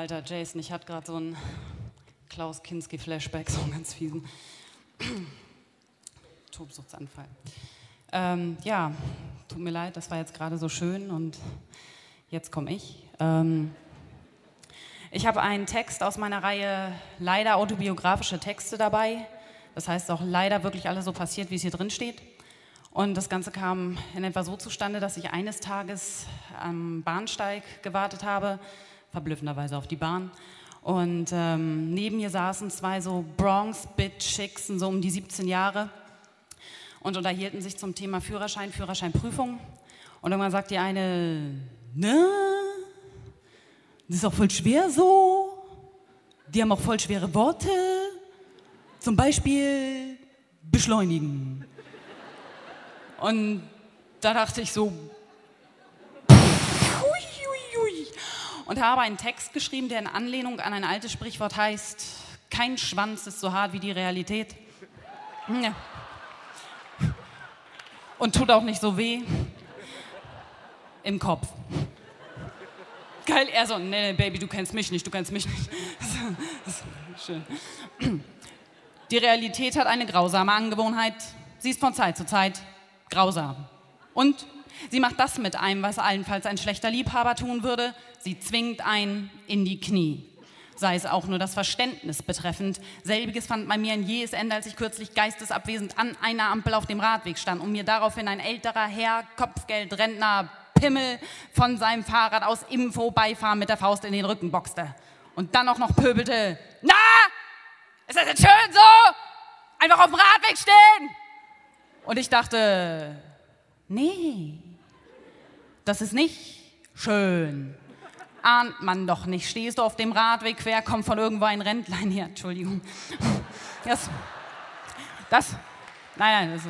Alter Jason, ich hatte gerade so einen Klaus Kinski-Flashback, so einen ganz fiesen Tobsuchtsanfall. Ähm, ja, tut mir leid, das war jetzt gerade so schön und jetzt komme ich. Ähm, ich habe einen Text aus meiner Reihe leider autobiografische Texte dabei. Das heißt auch leider wirklich alles so passiert, wie es hier drin steht. Und das Ganze kam in etwa so zustande, dass ich eines Tages am Bahnsteig gewartet habe, verblüffenderweise auf die Bahn. Und ähm, neben mir saßen zwei so Bronx-Bit-Chicks, so um die 17 Jahre, und unterhielten sich zum Thema Führerschein, Führerscheinprüfung. Und irgendwann sagt die eine, ne, das ist auch voll schwer so. Die haben auch voll schwere Worte. Zum Beispiel beschleunigen. Und da dachte ich so, und habe einen Text geschrieben, der in Anlehnung an ein altes Sprichwort heißt, kein Schwanz ist so hart wie die Realität. Ja. Und tut auch nicht so weh im Kopf. Geil, er so, nee, nee, Baby, du kennst mich nicht, du kennst mich nicht. Schön. Die Realität hat eine grausame Angewohnheit. Sie ist von Zeit zu Zeit grausam. Und sie macht das mit einem, was allenfalls ein schlechter Liebhaber tun würde. Sie zwingt einen in die Knie. Sei es auch nur das Verständnis betreffend. Selbiges fand bei mir ein jähes Ende, als ich kürzlich geistesabwesend an einer Ampel auf dem Radweg stand und mir daraufhin ein älterer Herr, Kopfgeldrentner, Pimmel von seinem Fahrrad aus im Vorbeifahren mit der Faust in den Rücken boxte. Und dann auch noch pöbelte, na, ist das jetzt schön so? Einfach auf dem Radweg stehen! Und ich dachte, nee, das ist nicht schön. Ahnt man doch nicht. Stehst du auf dem Radweg quer, kommt von irgendwo ein Rentlein her. Entschuldigung. Das, das, nein, nein, das,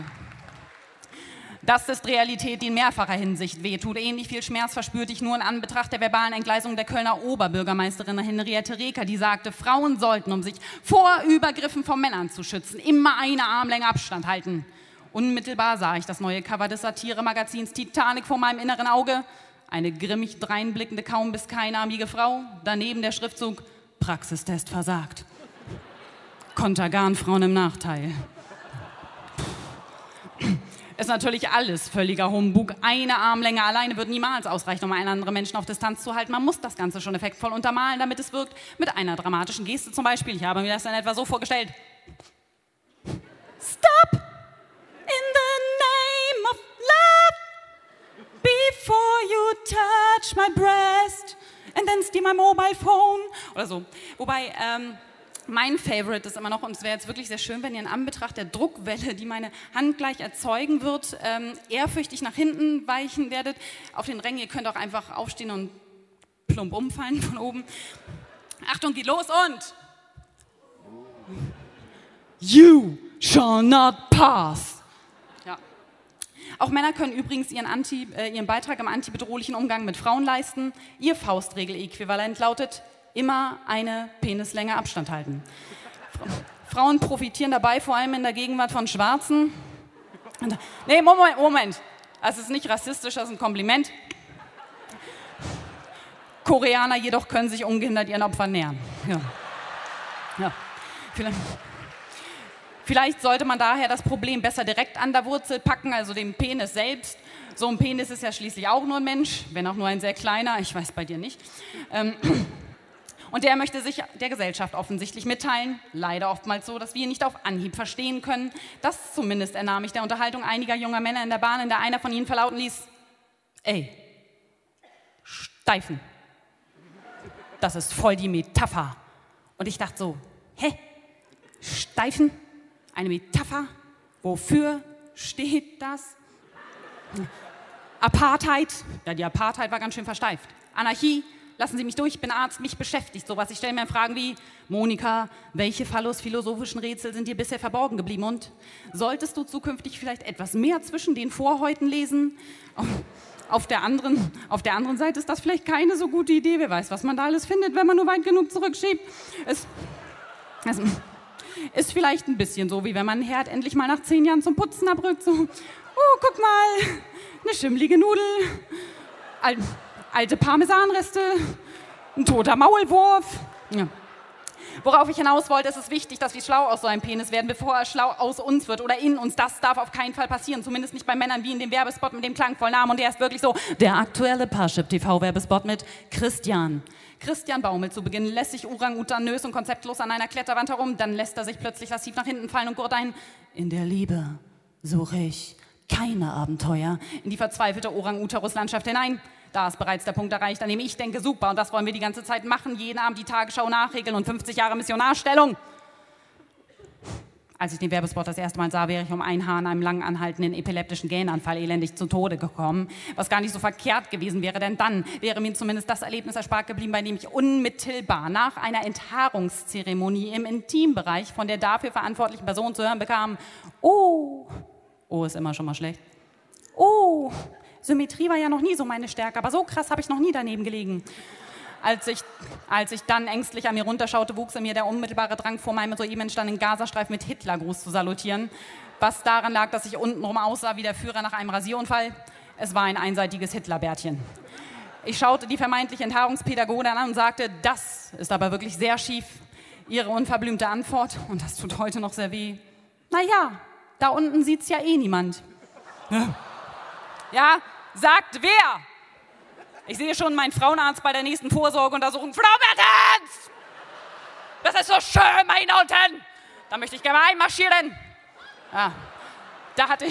das ist Realität, die in mehrfacher Hinsicht wehtut. Ähnlich viel Schmerz verspürte ich nur in Anbetracht der verbalen Entgleisung der Kölner Oberbürgermeisterin Henriette Reker, die sagte, Frauen sollten, um sich vor Übergriffen von Männern zu schützen, immer eine Armlänge Abstand halten. Unmittelbar sah ich das neue Cover des Satiremagazins Titanic vor meinem inneren Auge. Eine grimmig dreinblickende, kaum bis keinarmige Frau. Daneben der Schriftzug Praxistest versagt. Kontergan-Frauen im Nachteil. Ist natürlich alles völliger Humbug. Eine Armlänge alleine wird niemals ausreichen, um einen anderen Menschen auf Distanz zu halten. Man muss das Ganze schon effektvoll untermalen, damit es wirkt. Mit einer dramatischen Geste zum Beispiel. Ich habe mir das in etwa so vorgestellt. Stop! You touch my breast and then steal my mobile phone oder so. Wobei, ähm, mein Favorite ist immer noch, und es wäre jetzt wirklich sehr schön, wenn ihr in Anbetracht der Druckwelle, die meine Hand gleich erzeugen wird, ähm, ehrfürchtig nach hinten weichen werdet. Auf den Rängen, ihr könnt auch einfach aufstehen und plump umfallen von oben. Achtung, geht los und You shall not pass. Auch Männer können übrigens ihren, Anti, äh, ihren Beitrag im antibedrohlichen Umgang mit Frauen leisten. Ihr Faustregel-Äquivalent lautet immer eine Penislänge Abstand halten. Frauen profitieren dabei vor allem in der Gegenwart von Schwarzen. Nee, Moment, Moment. Das ist nicht rassistisch, das ist ein Kompliment. Koreaner jedoch können sich ungehindert ihren Opfern nähern. Ja. ja. Vielleicht, vielleicht sollte man daher das Problem besser direkt an der Wurzel packen, also den Penis selbst. So ein Penis ist ja schließlich auch nur ein Mensch, wenn auch nur ein sehr kleiner, ich weiß bei dir nicht. Ähm, und der möchte sich der Gesellschaft offensichtlich mitteilen. Leider oftmals so, dass wir ihn nicht auf Anhieb verstehen können. Das zumindest ernahm ich der Unterhaltung einiger junger Männer in der Bahn, in der einer von ihnen verlauten ließ: Ey, Steifen. Das ist voll die Metapher. Und ich dachte so: Hä? Steifen? Eine Metapher? Wofür steht das? Apartheid? Ja, die Apartheid war ganz schön versteift. Anarchie? lassen Sie mich durch, ich bin Arzt, mich beschäftigt sowas. Ich stelle mir Fragen wie, Monika, welche Phallus-philosophischen Rätsel sind dir bisher verborgen geblieben? Und solltest du zukünftig vielleicht etwas mehr zwischen den Vorhäuten lesen? Auf der, anderen, auf der anderen Seite ist das vielleicht keine so gute Idee. Wer weiß, was man da alles findet, wenn man nur weit genug zurückschiebt. Es, es ist vielleicht ein bisschen so, wie wenn man einen Herd endlich mal nach zehn Jahren zum Putzen abrückt. So, oh, guck mal, eine schimmlige Nudel. Al alte Parmesanreste, Ein toter Maulwurf. Ja. Worauf ich hinaus wollte, ist es wichtig, dass wir schlau aus so einem Penis werden, bevor er schlau aus uns wird oder in uns. Das darf auf keinen Fall passieren. Zumindest nicht bei Männern wie in dem Werbespot mit dem klangvollen Namen. Und der ist wirklich so der aktuelle Parship-TV-Werbespot mit Christian. Christian baumelt zu Beginn lässig Orang-Utanös und konzeptlos an einer Kletterwand herum. Dann lässt er sich plötzlich lassiv nach hinten fallen und gurt ein. In der Liebe suche ich keine Abenteuer in die verzweifelte Orang-Uterus-Landschaft hinein. Da ist bereits der Punkt erreicht, an dem ich denke, super, und das wollen wir die ganze Zeit machen, jeden Abend die Tagesschau nachregeln und 50 Jahre Missionarstellung. Als ich den Werbespot das erste Mal sah, wäre ich um ein Haar in einem lang anhaltenden epileptischen Gähnanfall elendig zu Tode gekommen, was gar nicht so verkehrt gewesen wäre, denn dann wäre mir zumindest das Erlebnis erspart geblieben, bei dem ich unmittelbar nach einer Enthaarungszeremonie im Intimbereich von der dafür verantwortlichen Person zu hören bekam, oh, oh ist immer schon mal schlecht, oh, Symmetrie war ja noch nie so meine Stärke, aber so krass habe ich noch nie daneben gelegen. Als ich, als ich dann ängstlich an mir runterschaute, wuchs in mir der unmittelbare Drang vor meinem soeben entstandenen Gazastreifen mit Hitlergruß zu salutieren. Was daran lag, dass ich untenrum aussah wie der Führer nach einem Rasierunfall. Es war ein einseitiges Hitlerbärtchen. Ich schaute die vermeintliche Enthaarungspädagogin an und sagte, das ist aber wirklich sehr schief. Ihre unverblümte Antwort, und das tut heute noch sehr weh. Naja, da unten sieht's ja eh niemand. Ja, sagt wer? Ich sehe schon meinen Frauenarzt bei der nächsten Vorsorgeuntersuchung. Frau Mertens! Das ist so schön, mein unten! Da möchte ich gerne einmarschieren. Ja, da hatte,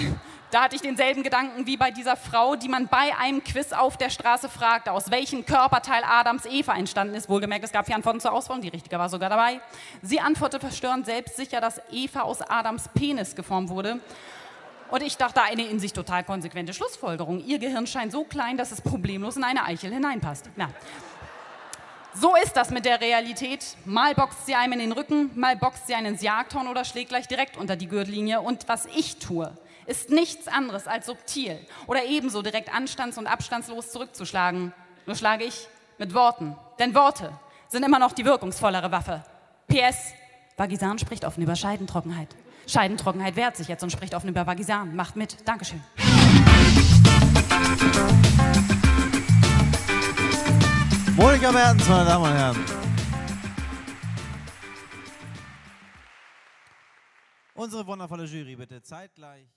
da hatte ich denselben Gedanken wie bei dieser Frau, die man bei einem Quiz auf der Straße fragte, aus welchem Körperteil Adams Eva entstanden ist. Wohlgemerkt, es gab vier Antworten zur Auswahl die richtige war sogar dabei. Sie antwortete verstörend selbstsicher, dass Eva aus Adams Penis geformt wurde. Und ich dachte, eine in sich total konsequente Schlussfolgerung. Ihr Gehirn scheint so klein, dass es problemlos in eine Eichel hineinpasst. Na. So ist das mit der Realität. Mal boxt sie einem in den Rücken, mal boxt sie einen ins Jagdhorn oder schlägt gleich direkt unter die Gürtellinie. Und was ich tue, ist nichts anderes als subtil oder ebenso direkt anstands- und abstandslos zurückzuschlagen. Nur schlage ich mit Worten. Denn Worte sind immer noch die wirkungsvollere Waffe. PS, Vagisan spricht offen über Scheidentrockenheit. Scheidentrockenheit wehrt sich jetzt und spricht offen über Vagisan. Macht mit. Dankeschön. Monika Mertens, meine Damen und Herren. Unsere wundervolle Jury bitte zeitgleich.